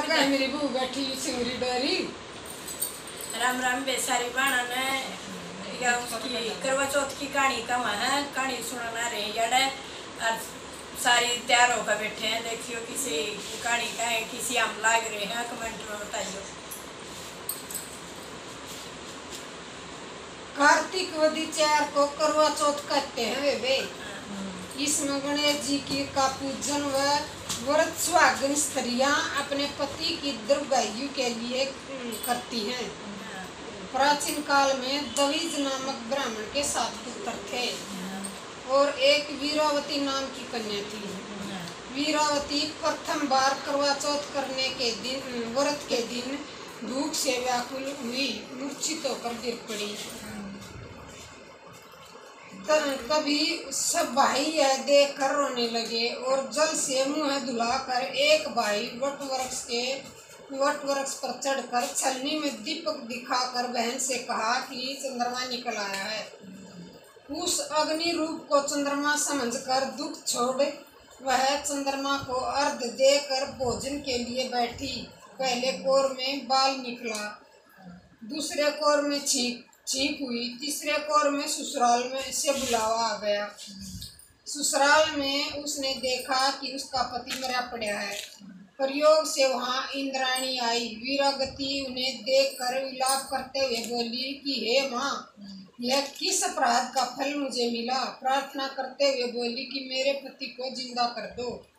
लगा है। मेरी बहू बैठी सिंगरी डरी। राम राम बेसारी बाणा ने या उसकी करवा चौथ की कहानी है कहानी सुनाना रहे जड़े और सारी तैयार होकर बैठे हैं देखियो किसी कहानी का है किसी हम लाग रहे हैं कमेंट में बताइयो। कार्तिक वदी चार को करवा चौथ कहते हैं वे वे इसमें गणेश जी की का पूजन व व्रत सुहागन स्त्रियाँ अपने पति की दीर्घायु के लिए करती हैं। प्राचीन काल में दवीज नामक ब्राह्मण के सात पुत्र थे और एक वीरावती नाम की कन्या थी। वीरावती प्रथम बार करवा चौथ करने के दिन, व्रत के दिन भूख से व्याकुल हुई, मूर्छित होकर गिर पड़ी। तभी सब भाई यह देख कर रोने लगे और जल से मुँह धुलाकर एक भाई वट वृक्ष के, वट वृक्ष पर चढ़कर छलनी में दीपक दिखाकर बहन से कहा कि चंद्रमा निकल आया है। उस अग्नि रूप को चंद्रमा समझकर दुख छोड़ वह चंद्रमा को अर्ध देकर भोजन के लिए बैठी। पहले कोर में बाल निकला, दूसरे कोर में छींक छींक हुई। तीसरे कोर में ससुराल में से बुलावा आ गया। ससुराल में उसने देखा कि उसका पति मरा पड़ा है। प्रयोग से वहाँ इंद्राणी आई। वीरागति उन्हें देखकर विलाप करते हुए बोली कि, हे माँ, यह किस अपराध का फल मुझे मिला? प्रार्थना करते हुए बोली कि, मेरे पति को ज़िंदा कर दो।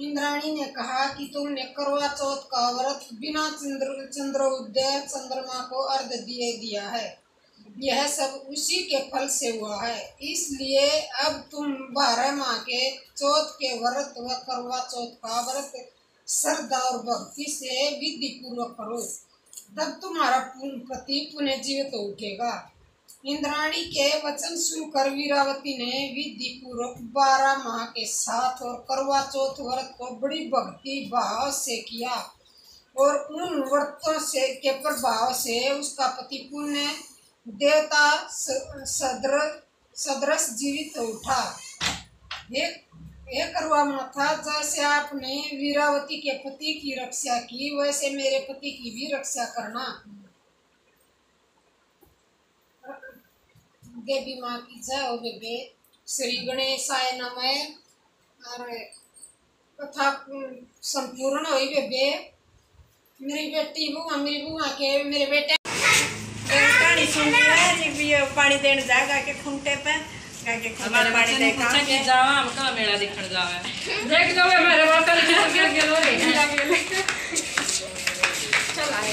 इंद्राणी ने कहा कि तुमने करवा चौथ का व्रत बिना चंद्र चंद्रोदय चंद्रमा को अर्ध दिए दिया है। यह सब उसी के फल से हुआ है। इसलिए अब तुम बारह माह के चौथ के व्रत व करवा चौथ का व्रत श्रद्धा और भक्ति से विधि पूर्वक करो। तब तुम्हारा पति पुनः जीवित उठेगा। इंद्राणी के वचन सुनकर वीरावती ने विधि पूर्वक बारह माह के साथ और करवा चौथ व्रत को बड़ी भक्ति भाव से किया और उन व्रतों से के प्रभाव से उसका पति पुण्य देवता स- सदृ सदृश जीवित उठा। ये करवा माथा जैसे आपने वीरावती के पति की रक्षा की, वैसे मेरे पति की भी रक्षा करना। देवी माँ की जय हो बेबे श्री गणेशाय नमः. और कथा संपूर्ण हुई बेबे मेरी बेटी बुआ मेरी बुआ के मेरे बेटे. कहानी सुन लिया जी भी पानी देने जाएगा के खूंटे पे हमारे पानी बच्चे दे पूछा के जावा हम कहाँ मेला देखने जावे देख लो हमारे वाकल के गेलो रे चल आए।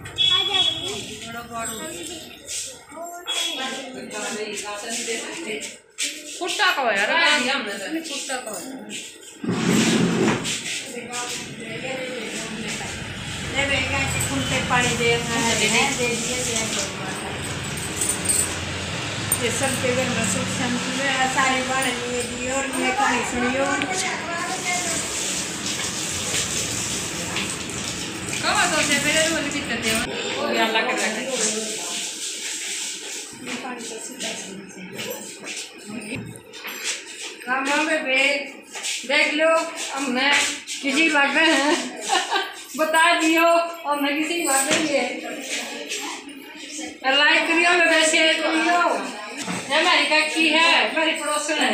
कुत्ता का यार हमने का पानी दे ये सब के घर में सुख में और सुनियो कब तो से मेरे वाले कितने थे वो भी अल्लाह के रखे राम देख लो हमने किसी लगे हैं बता दियो हमने किसी लगे हैं लाइक करियो बेबे शेयर करियो ये मेरी काकी है मेरी पड़ोसन है